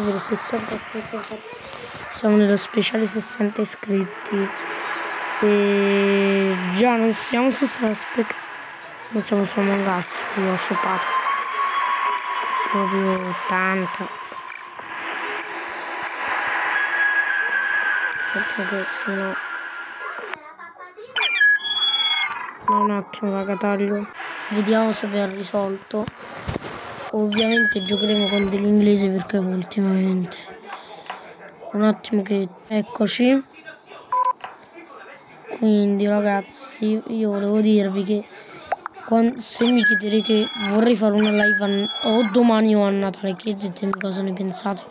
per 60 iscritti infatti siamo nello speciale 60 iscritti. E già non siamo su Suspect ma siamo su Among Us io ho shoppato proprio tanta aspetta che sennò no un attimo raga taglio vediamo se ha risolto ovviamente giocheremo con dell'inglese perché ultimamente un attimo che eccoci. Quindi ragazzi io volevo dirvi che se mi chiederete vorrei fare una live o domani o a Natale chiedetemi cosa ne pensate.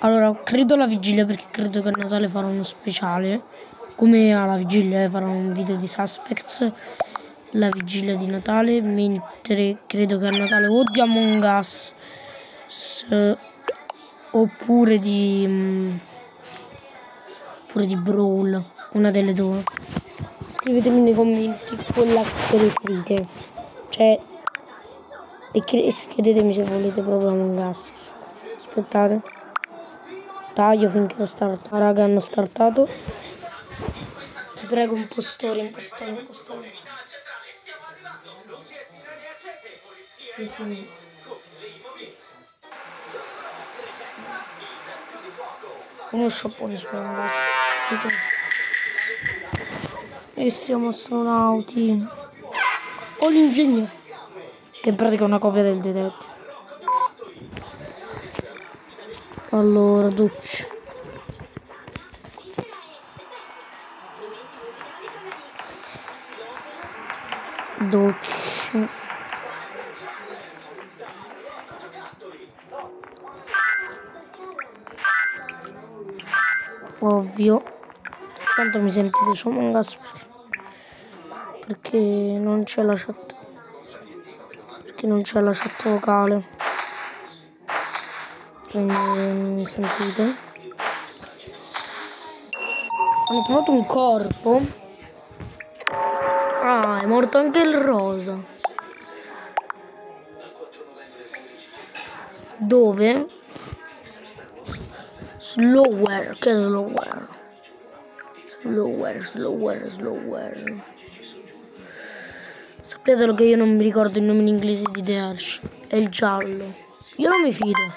Allora credo la vigilia perché credo che a Natale farò uno speciale. Come alla vigilia eh, farò un video di suspects la vigilia di Natale, mentre credo che a Natale o di Among Us oppure di um, oppure di Brawl, una delle due. Scrivetemi nei commenti quella che preferite. Cioè e chiedetemi se volete proprio Among Us. Aspettate. Taglio finché lo start. Raga hanno startato. Ti prego impostore, impostore, impostore. Sì, sì. Uno sciopone su ragazzi. Sì, e siamo astronauti. Ho l'ingegno. Che in pratica è una copia del detective. Allora, doccia. Doccia. Ovvio. Tanto mi sentite su Among Us perché non c'è la chat. Perché non c'è la chat vocale. Quindi mi sentite? Hanno trovato un corpo. Ah è morto anche il rosa. Dove Slower, che slower? Slower, slower, slower. Sappiatelo che io non mi ricordo il nome in inglese di The Arch. È il giallo. Io non mi fido.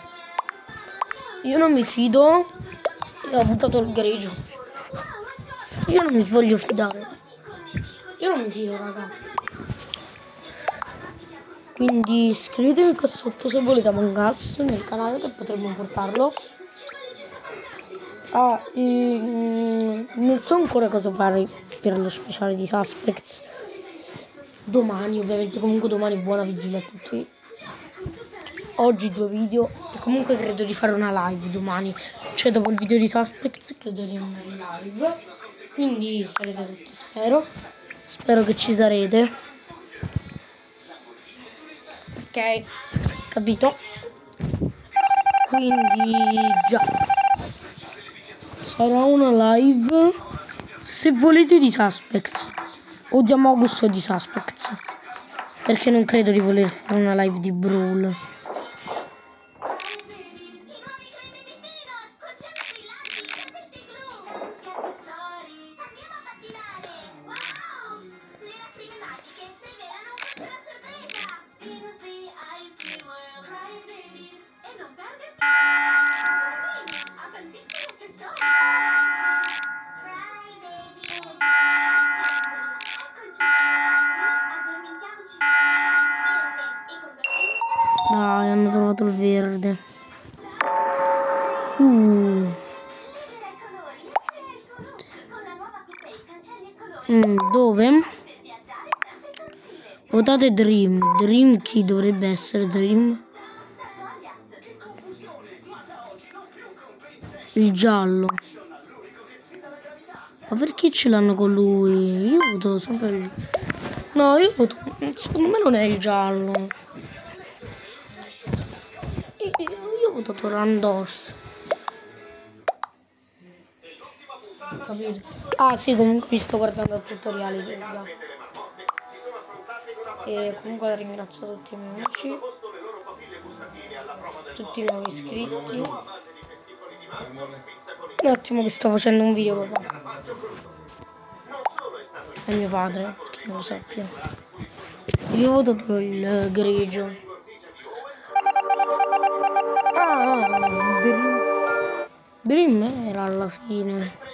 Io non mi fido. E ho votato il grigio. Io non mi voglio fidare. Io non mi fido, raga. Quindi iscrivetevi qua sotto se volete Among Us nel canale che potremmo portarlo. Ah, e, mm, non so ancora cosa fare per lo speciale di Suspects. Domani, ovviamente, comunque domani buona vigilia a tutti. Oggi due video e comunque credo di fare una live domani. Cioè dopo il video di Suspects credo di una live. Quindi sarete tutti, spero. Spero che ci sarete. Ok, capito? Quindi già sarà una live se volete di Suspects. O di Amogus o di Suspects. Perché non credo di voler fare una live di Brawl verde. Uh. Mm, dove? Votate Dream. Dream chi dovrebbe essere Dream? Il giallo. Ma perché ce l'hanno con lui? Io voto sempre. No, io voto... Secondo me non è il giallo. Io, ho votato Randors. Capito? Ah sì, comunque mi sto guardando il tutoriale E comunque ringrazio tutti i miei amici, tutti i nuovi iscritti. Un attimo che sto facendo un video papà. È mio padre, che non lo sappia. Io voto per il grigio. Dream. Era alla fine.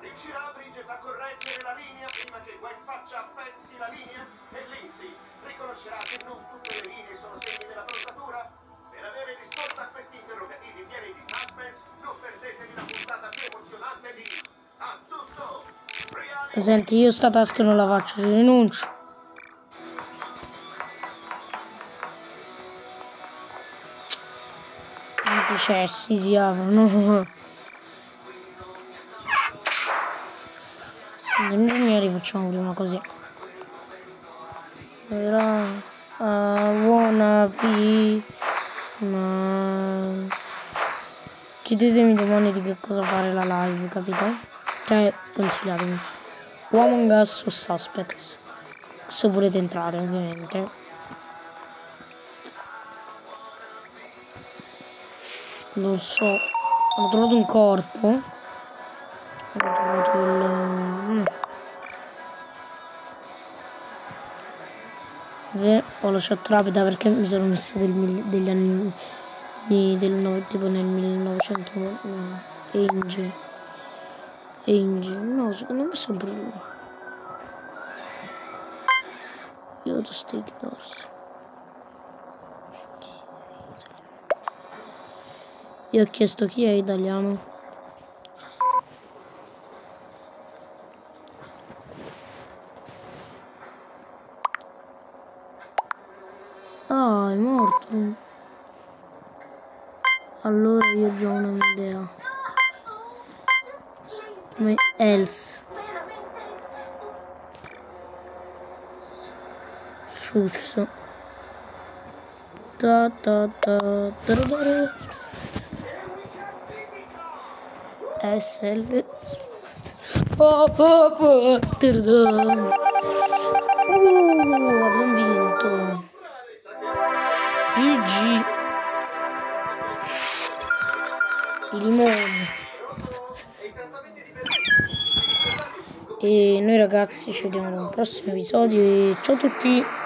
Riuscirà Bridget a correggere la linea prima che Gwen faccia a pezzi la linea? E Lindsay riconoscerà che non tutte le linee sono segni della forzatura? Senti, io sta tasca non la faccio, ci rinuncio. Quanti cessi si aprono. Gli ingegneri facciamo prima così. Però uh, wanna ma chiedetemi domani di che cosa fare la live, capito? Cioè, consigliatemi. Among Us o Suspects. Se volete entrare, ovviamente. Non so. Ho trovato un corpo. Ho trovato il... mm. Ho lasciato rapida perché mi sono messo del degli anni del tipo nel 1900 no, Angie no secondo me sempre lui io to steak doors io ho chiesto chi è italiano. Ah è morto. Allora io ho già una idea come else Sus. Ta ta tarara. SL. Oh, oh, oh, tarara. Uh, abbiamo vinto. GG. I limoni. E noi ragazzi ci vediamo in un prossimo episodio e ciao a tutti.